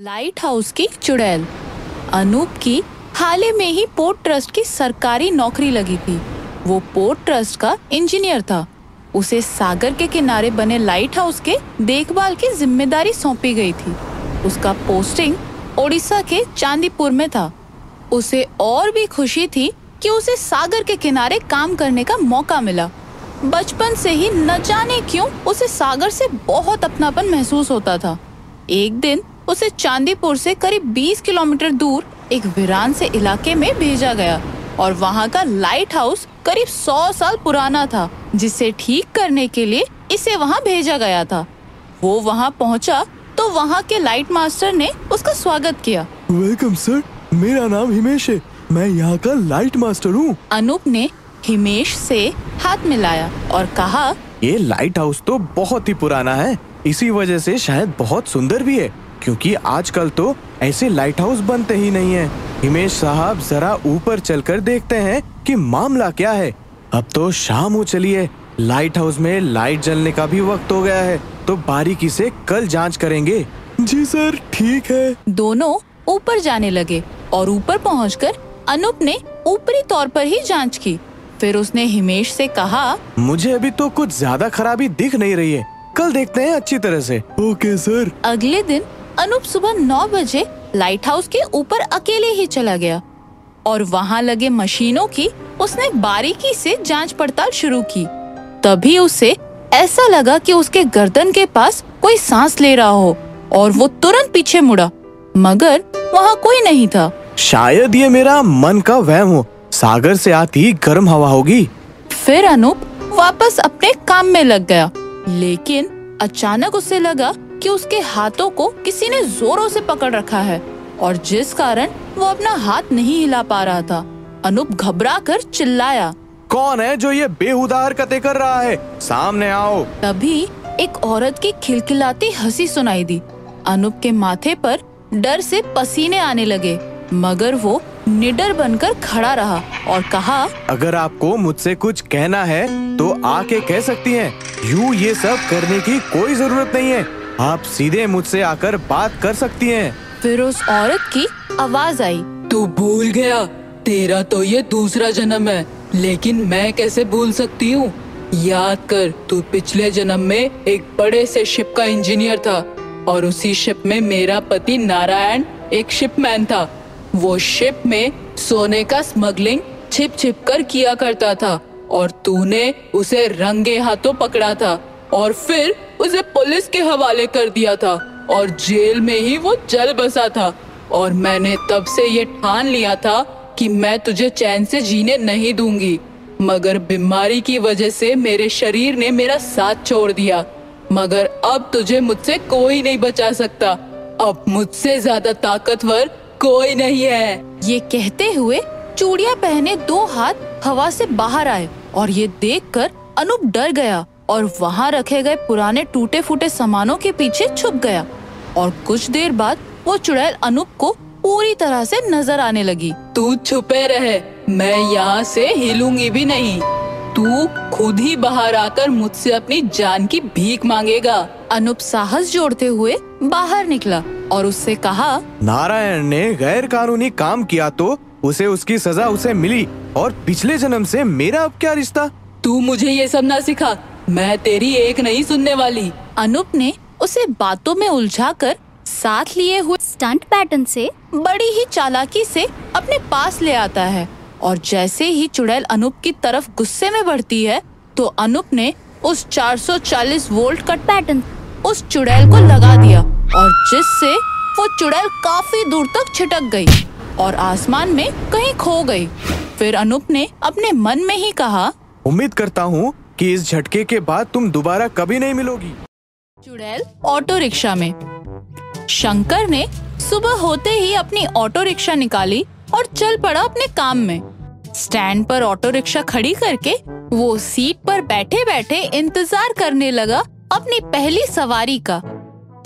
Light house की चुड़ैल। अनूप की हाल ही में ही पोर्ट ट्रस्ट की सरकारी नौकरी लगी थी। वो पोर्ट ट्रस्ट का इंजीनियर था। उसे सागर के किनारे बने लाइट हाउस के देखभाल की ज़िम्मेदारी सौंपी गई थी। उसका पोस्टिंग ओडिशा के चांदीपुर में था। उसे और भी खुशी थी कि उसे सागर के किनारे काम करने का मौका मिला। बचपन से ही न जाने क्यों उसे सागर से बहुत अपनापन महसूस होता था। एक दिन उसे चांदीपुर से करीब 20 किलोमीटर दूर एक वीरान से इलाके में भेजा गया और वहाँ का लाइट हाउस करीब 100 साल पुराना था जिसे ठीक करने के लिए इसे वहाँ भेजा गया था। वो वहाँ पहुँचा तो वहाँ के लाइट मास्टर ने उसका स्वागत किया। Welcome sir. मेरा नाम हिमेश है। मैं यहाँ का लाइट मास्टर हूँ। अनूप ने हिमेश से हाथ मिलाया और कहा ये लाइट हाउस तो बहुत ही पुराना है। इसी वजह से शायद बहुत सुंदर भी है। क्योंकि आजकल तो ऐसे लाइट हाउस बनते ही नहीं है। हिमेश साहब जरा ऊपर चलकर देखते हैं कि मामला क्या है। अब तो शाम हो चली है। लाइट हाउस में लाइट जलने का भी वक्त हो गया है। तो बारीकी से कल जाँच करेंगे। जी सर ठीक है। दोनों ऊपर जाने लगे और ऊपर पहुंचकर अनूप ने ऊपरी तौर पर ही जाँच की। फिर उसने हिमेश से कहा मुझे अभी तो कुछ ज़्यादा खराबी दिख नहीं रही है। कल देखते हैं अच्छी तरह से। Okay sir. अगले दिन अनूप सुबह नौ बजे लाइट हाउस के ऊपर अकेले ही चला गया और वहाँ लगे मशीनों की उसने बारीकी से जाँच पड़ताल शुरू की। तभी उसे ऐसा लगा कि उसके गर्दन के पास कोई सांस ले रहा हो और वो तुरंत पीछे मुड़ा मगर वहाँ कोई नहीं था। शायद ये मेरा मन का वहम हो। सागर से आती गर्म हवा होगी। फिर अनूप वापस अपने काम में लग गया लेकिन अचानक उसे लगा कि उसके हाथों को किसी ने जोरों से पकड़ रखा है और जिस कारण वो अपना हाथ नहीं हिला पा रहा था। अनूप घबरा कर चिल्लाया कौन है जो ये बेहुदा हरकतें कर रहा है? सामने आओ। तभी एक औरत की खिलखिलाती हँसी सुनाई दी। अनूप के माथे पर डर से पसीने आने लगे मगर वो निडर बनकर खड़ा रहा और कहा अगर आपको मुझसे कुछ कहना है तो आके कह सकती हैं। यूँ ये सब करने की कोई ज़रूरत नहीं है। आप सीधे मुझसे आकर बात कर सकती हैं। फिर उस औरत की आवाज़ आई। तू भूल गया। तेरा तो ये दूसरा जन्म है। लेकिन मैं कैसे भूल सकती हूँ? याद कर तू पिछले जन्म में एक बड़े से शिप का इंजीनियर था। और उसी शिप में मेरा पति नारायण एक शिपमैन था। वो शिप में सोने का स्मगलिंग छिप छिप कर किया करता था। और तूने उसे रंगे हाथों पकड़ा था। और फिर उसे पुलिस के हवाले कर दिया था और जेल में ही वो जल बसा था। और मैंने तब से ये ठान लिया था कि मैं तुझे चैन से जीने नहीं दूँगी। मगर बीमारी की वजह से मेरे शरीर ने मेरा साथ छोड़ दिया। मगर अब तुझे मुझसे कोई नहीं बचा सकता। अब मुझसे ज़्यादा ताकतवर कोई नहीं है। ये कहते हुए चूड़िया पहने दो हाथ हवा से बाहर आए और ये देखकर अनूप डर गया। और वहाँ रखे गए पुराने टूटे फूटे सामानों के पीछे छुप गया। और कुछ देर बाद वो चुड़ैल अनूप को पूरी तरह से नज़र आने लगी। तू छुपे रहे मैं यहाँ से हिलूँगी भी नहीं। तू खुद ही बाहर आकर मुझसे अपनी जान की भीख मांगेगा। अनूप साहस जोड़ते हुए बाहर निकला और उससे कहा नारायण ने गैर कानूनी काम किया तो उसे उसकी सजा उसे मिली और पिछले जन्म से मेरा अब क्या रिश्ता? तू मुझे ये सब ना सिखा। मैं तेरी एक नहीं सुनने वाली। अनूप ने उसे बातों में उलझाकर साथ लिए हुए स्टंट पैटर्न से बड़ी ही चालाकी से अपने पास ले आता है। और जैसे ही चुड़ैल अनूप की तरफ़ गुस्से में बढ़ती है तो अनूप ने उस 440 वोल्ट का पैटर्न उस चुड़ैल को लगा दिया और जिससे वो चुड़ैल काफ़ी दूर तक छिटक गई और आसमान में कहीं खो गई। फिर अनूप ने अपने मन में ही कहा उम्मीद करता हूँ कि इस झटके के बाद तुम दोबारा कभी नहीं मिलोगी। चुड़ैल, ऑटो रिक्शा में। शंकर ने सुबह होते ही अपनी ऑटो रिक्शा निकाली और चल पड़ा अपने काम में। स्टैंड पर ऑटो रिक्शा खड़ी करके वो सीट पर बैठे बैठे इंतज़ार करने लगा अपनी पहली सवारी का।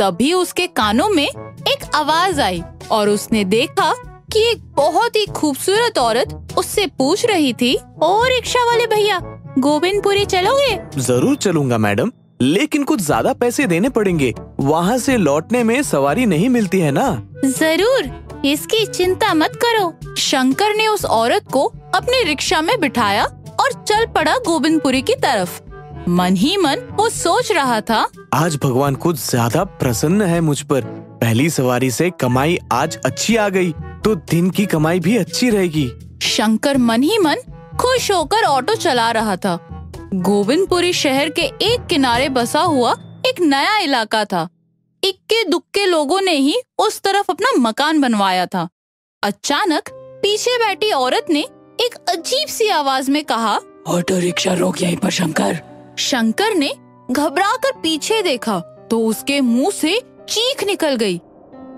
तभी उसके कानों में एक आवाज़ आई और उसने देखा कि एक बहुत ही खूबसूरत औरत उससे पूछ रही थी, ओ रिक्शा वाले भैया गोविंदपुरी चलोगे? ज़रूर चलूँगा मैडम। लेकिन कुछ ज़्यादा पैसे देने पड़ेंगे। वहाँ से लौटने में सवारी नहीं मिलती है ना? ज़रूर। इसकी चिंता मत करो। शंकर ने उस औरत को अपने रिक्शा में बिठाया और चल पड़ा गोविंदपुरी की तरफ़। मन ही मन वो सोच रहा था आज भगवान कुछ ज़्यादा प्रसन्न है मुझ पर। पहली सवारी से कमाई आज अच्छी आ गई तो दिन की कमाई भी अच्छी रहेगी। शंकर मन ही मन खुश होकर ऑटो चला रहा था। गोविंदपुरी शहर के एक किनारे बसा हुआ एक नया इलाका था। इक्के दुक्के लोगों ने ही उस तरफ़ अपना मकान बनवाया था। अचानक पीछे बैठी औरत ने एक अजीब सी आवाज़ में कहा ऑटो रिक्शा रोक यहीं पर शंकर. शंकर ने घबराकर पीछे देखा तो उसके मुँह से चीख निकल गई।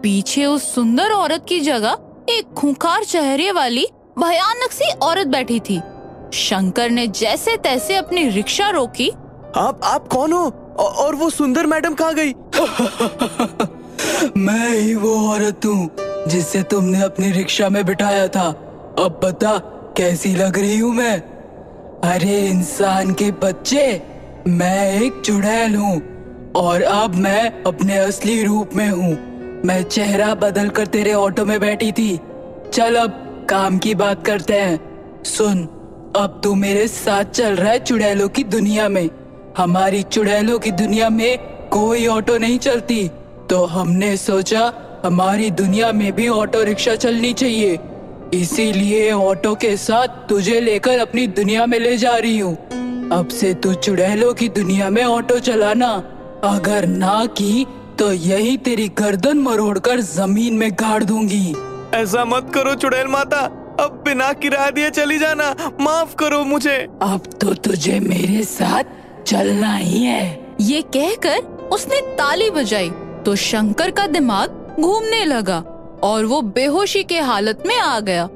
पीछे उस सुंदर औरत की जगह एक खूंखार चेहरे वाली भयानक सी औरत बैठी थी। शंकर ने जैसे तैसे अपनी रिक्शा रोकी। आप आप कौन हो? औ- और वो सुंदर मैडम कहाँ गई? मैं ही वो औरत हूँ जिसे तुमने अपनी रिक्शा में बिठाया था। अब बता कैसी लग रही हूँ मैं? अरे इंसान के बच्चे मैं एक चुड़ैल हूँ और अब मैं अपने असली रूप में हूँ। मैं चेहरा बदल कर तेरे ऑटो में बैठी थी। चल अब काम की बात करते हैं। सुन, अब तू मेरे साथ चल रहा है चुड़ैलों की दुनिया में। हमारी चुड़ैलों की दुनिया में कोई ऑटो नहीं चलती। तो हमने सोचा, हमारी दुनिया में भी ऑटो रिक्शा चलनी चाहिए। इसीलिए ऑटो के साथ तुझे लेकर अपनी दुनिया में ले जा रही हूँ। अब से तू चुड़ैलों की दुनिया में ऑटो चलाना। अगर ना की तो यही तेरी गर्दन मरोड़कर ज़मीन में गाड़ दूँगी। ऐसा मत करो चुड़ैल माता। अब बिना किराया दिए चली जाना। माफ़ करो मुझे। अब तो तुझे मेरे साथ चलना ही है। ये कहकर उसने ताली बजाई तो शंकर का दिमाग घूमने लगा और वो बेहोशी के हालत में आ गया।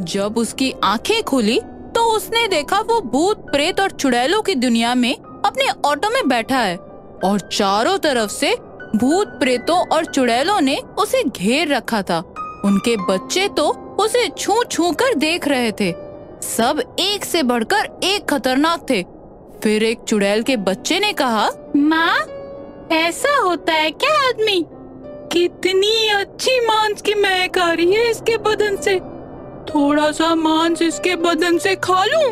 जब उसकी आँखें खुली तो उसने देखा वो भूत प्रेत और चुड़ैलों की दुनिया में अपने ऑटो में बैठा है और चारों तरफ़ से भूत प्रेतों और चुड़ैलों ने उसे घेर रखा था। उनके बच्चे तो उसे छू छू कर देख रहे थे। सब एक से बढ़कर एक खतरनाक थे। फिर एक चुड़ैल के बच्चे ने कहा माँ ऐसा होता है क्या आदमी? कितनी अच्छी मांस की महक आ रही है इसके बदन से। थोड़ा सा मांस इसके बदन से खा लूँ?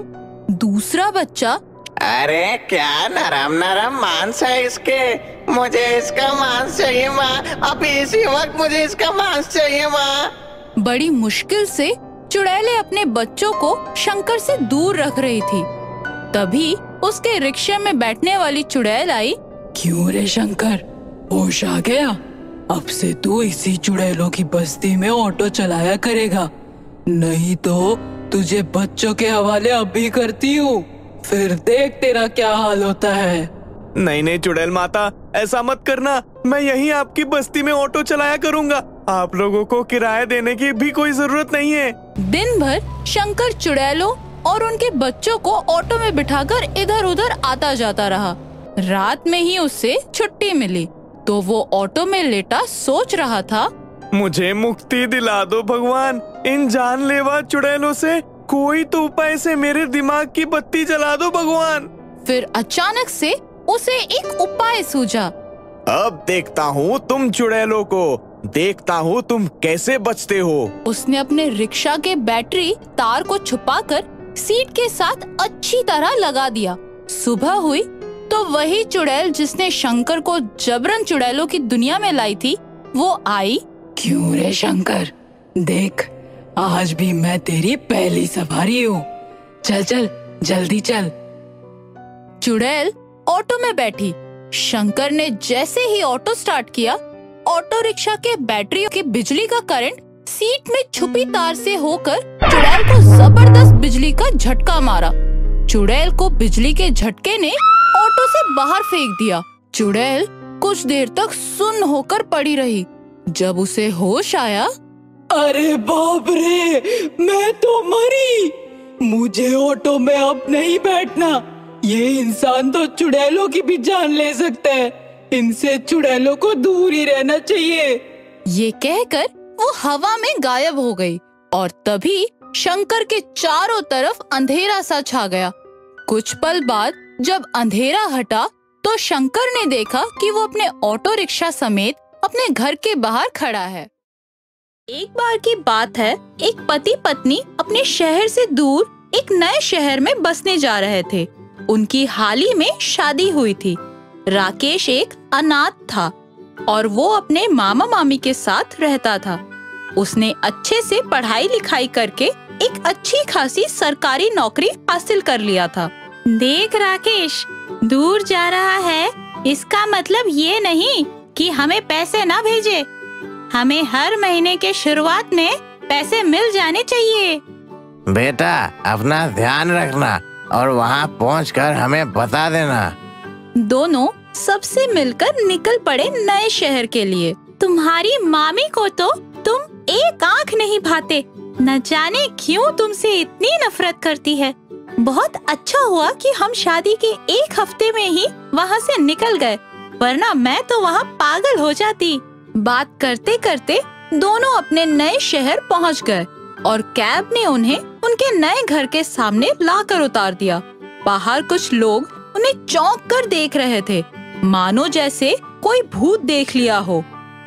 दूसरा बच्चा अरे क्या नरम नरम मांस है इसके? मुझे इसका मांस चाहिए, माँ। अभी इसी वक्त मुझे इसका मांस चाहिए, माँ। बड़ी मुश्किल से चुड़ैले अपने बच्चों को शंकर से दूर रख रही थी। तभी उसके रिक्शे में बैठने वाली चुड़ैल आई। क्यों रे शंकर? होश आ गया? अब से तू इसी चुड़ैलों की बस्ती में ऑटो चलाया करेगा। नहीं तो तुझे बच्चों के हवाले अभी करती हूँ। फिर देख तेरा क्या हाल होता है। नहीं नहीं चुड़ैल माता ऐसा मत करना। मैं यहीं आपकी बस्ती में ऑटो चलाया करूँगा। आप लोगों को किराया देने की भी कोई ज़रूरत नहीं है। दिन भर शंकर चुड़ैलों और उनके बच्चों को ऑटो में बिठाकर इधर उधर आता जाता रहा। रात में ही उससे छुट्टी मिली तो वो ऑटो में लेटा सोच रहा था। मुझे मुक्ति दिला दो भगवान। इन जानलेवा चुड़ैलों से कोई तो उपाय से मेरे दिमाग की बत्ती जला दो भगवान। फिर अचानक से उसे एक उपाय सूझा। अब देखता हूँ तुम चुड़ैलों को। देखता हूँ तुम कैसे बचते हो। उसने अपने रिक्शा के बैटरी तार को छुपाकर सीट के साथ अच्छी तरह लगा दिया। सुबह हुई तो वही चुड़ैल जिसने शंकर को जबरन चुड़ैलों की दुनिया में लाई थी वो आई। क्यों रे शंकर? देख आज भी मैं तेरी पहली सवारी हूँ। चल चल, जल्दी चल। चुड़ैल, ऑटो में बैठी। शंकर ने जैसे ही ऑटो स्टार्ट किया, ऑटो रिक्शा के बैटरी के बिजली का करंट सीट में छुपी तार से होकर चुड़ैल को ज़बरदस्त बिजली का झटका मारा। चुड़ैल को बिजली के झटके ने ऑटो से बाहर फेंक दिया। चुड़ैल कुछ देर तक सुन्न होकर पड़ी रही। जब उसे होश आया अरे बाप रे, मैं तो मरी। मुझे ऑटो में अब नहीं बैठना। ये इंसान तो चुड़ैलों की भी जान ले सकता है। इनसे चुड़ैलों को दूर ही रहना चाहिए। ये कहकर वो हवा में गायब हो गई और तभी शंकर के चारों तरफ़ अंधेरा सा छा गया। कुछ पल बाद जब अंधेरा हटा तो शंकर ने देखा कि वो अपने ऑटो रिक्शा समेत अपने घर के बाहर खड़ा है। एक बार की बात है, एक पति पत्नी अपने शहर से दूर एक नए शहर में बसने जा रहे थे। उनकी हाल ही में शादी हुई थी। राकेश एक अनाथ था और वो अपने मामा मामी के साथ रहता था। उसने अच्छे से पढ़ाई लिखाई करके एक अच्छी खासी सरकारी नौकरी हासिल कर लिया था। देख राकेश, दूर जा रहा है। इसका मतलब ये नहीं कि हमें पैसे ना भेजे। हमें हर महीने के शुरुआत में पैसे मिल जाने चाहिए। बेटा अपना ध्यान रखना और वहाँ पहुँच हमें बता देना। दोनों सबसे मिलकर निकल पड़े नए शहर के लिए। तुम्हारी मामी को तो तुम एक आँख नहीं भाते। न जाने क्यों तुमसे इतनी नफरत करती है। बहुत अच्छा हुआ कि हम शादी के एक हफ़्ते में ही वहाँ से निकल गए वरना मैं तो वहाँ पागल हो जाती। बात करते करते दोनों अपने नए शहर पहुँच गए और कैब ने उन्हें उनके नए घर के सामने लाकर उतार दिया। बाहर कुछ लोग उन्हें चौंक कर देख रहे थे। मानो जैसे कोई भूत देख लिया हो।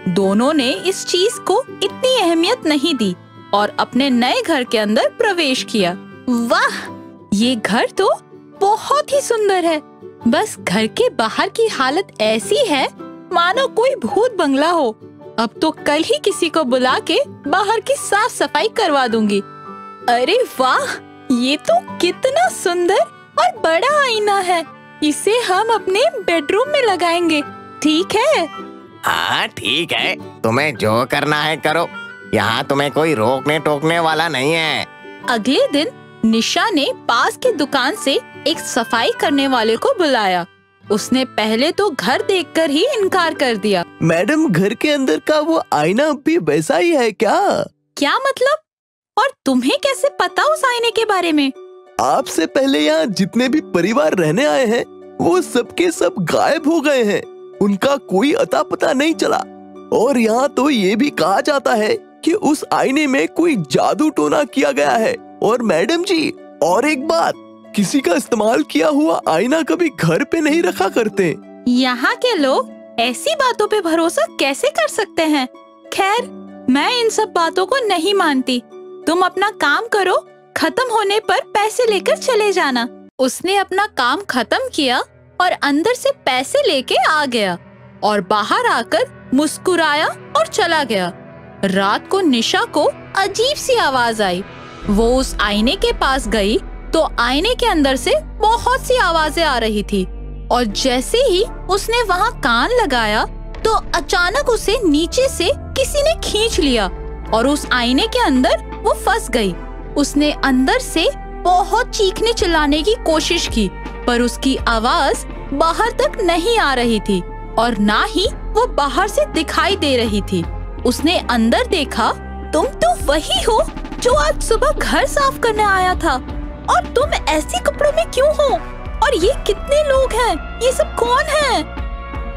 दोनों ने इस चीज़ को इतनी अहमियत नहीं दी और अपने नए घर के अंदर प्रवेश किया। वाह! ये घर तो बहुत ही सुंदर है। बस घर के बाहर की हालत ऐसी है मानो कोई भूत बंगला हो। अब तो कल ही किसी को बुला के बाहर की साफ़ सफ़ाई करवा दूँगी। अरे वाह ये तो कितना सुंदर और बड़ा आईना है। इसे हम अपने बेडरूम में लगाएँगे। ठीक है? हाँ ठीक है। तुम्हें जो करना है करो। यहाँ तुम्हें कोई रोकने टोकने वाला नहीं है। अगले दिन निशा ने पास की दुकान से एक सफ़ाई करने वाले को बुलाया। उसने पहले तो घर देखकर ही इनकार कर दिया। मैडम घर के अंदर का वो आईना भी वैसा ही है क्या? क्या मतलब? और तुम्हें कैसे पता उस आईने के बारे में? आपसे पहले यहाँ जितने भी परिवार रहने आए हैं वो सबके सब गायब हो गए हैं। उनका कोई अता पता नहीं चला। और यहाँ तो ये भी कहा जाता है कि उस आईने में कोई जादू टोना किया गया है। और मैडम जी और एक बात किसी का इस्तेमाल किया हुआ आईना कभी घर पे नहीं रखा करते। यहाँ के लोग ऐसी बातों पे भरोसा कैसे कर सकते हैं? खैर, मैं इन सब बातों को नहीं मानती। तुम अपना काम करो, खत्म होने पर पैसे लेकर चले जाना। उसने अपना काम खत्म किया और अंदर से पैसे लेके आ गया और बाहर आकर मुस्कुराया और चला गया। रात को निशा को अजीब सी आवाज़ आई। वो उस आईने के पास गई तो आईने के अंदर से बहुत सी आवाज़ें आ रही थी। और जैसे ही उसने वहाँ कान लगाया तो अचानक उसे नीचे से किसी ने खींच लिया और उस आईने के अंदर वो फंस गई। उसने अंदर से बहुत चीखने चिल्लाने की कोशिश की, पर उसकी आवाज़ बाहर तक नहीं आ रही थी और ना ही वो बाहर से दिखाई दे रही थी। उसने अंदर देखा, तुम तो वही हो जो आज सुबह घर साफ़ करने आया था। और तुम ऐसे कपड़ों में क्यों हो? और ये कितने लोग हैं? ये सब कौन है?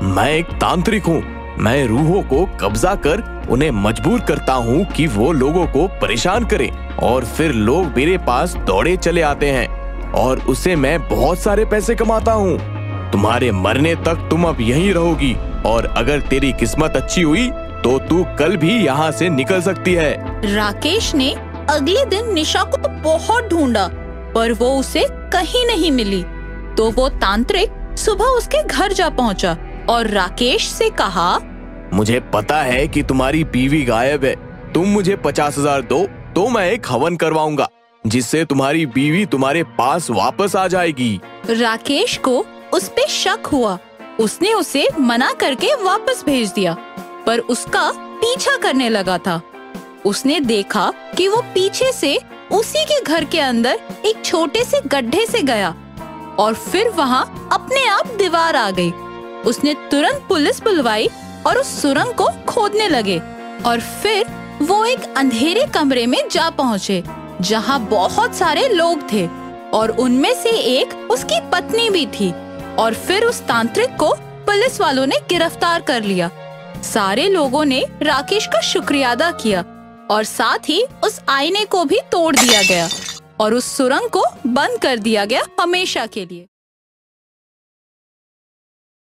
मैं एक तांत्रिक हूँ। मैं रूहों को कब्जा कर उन्हें मजबूर करता हूँ कि वो लोगों को परेशान करें और फिर लोग मेरे पास दौड़े चले आते हैं और उसे मैं बहुत सारे पैसे कमाता हूँ। तुम्हारे मरने तक तुम अब यहीं रहोगी और अगर तेरी किस्मत अच्छी हुई तो तू कल भी यहाँ से निकल सकती है। राकेश ने अगले दिन निशा को बहुत ढूंढा। पर वो उसे कहीं नहीं मिली। तो वो तांत्रिक सुबह उसके घर जा पहुँचा और राकेश से कहा मुझे पता है कि तुम्हारी बीवी गायब है। तुम मुझे पचास हज़ार दो तो मैं एक हवन करवाऊँगा जिससे तुम्हारी बीवी तुम्हारे पास वापस आ जाएगी। राकेश को उस पे शक हुआ। उसने उसे मना करके वापस भेज दिया पर उसका पीछा करने लगा था। उसने देखा कि वो पीछे से उसी के घर के अंदर एक छोटे से गड्ढे से गया और फिर वहाँ अपने आप दीवार आ गई। उसने तुरंत पुलिस बुलवाई और उस सुरंग को खोदने लगे और फिर वो एक अंधेरे कमरे में जा पहुँचे, जहाँ बहुत सारे लोग थे और उनमें से एक उसकी पत्नी भी थी और फिर उस तांत्रिक को पुलिस वालों ने गिरफ़्तार कर लिया। सारे लोगों ने राकेश का शुक्रिया अदा किया और साथ ही उस आईने को भी तोड़ दिया गया और उस सुरंग को बंद कर दिया गया हमेशा के लिए।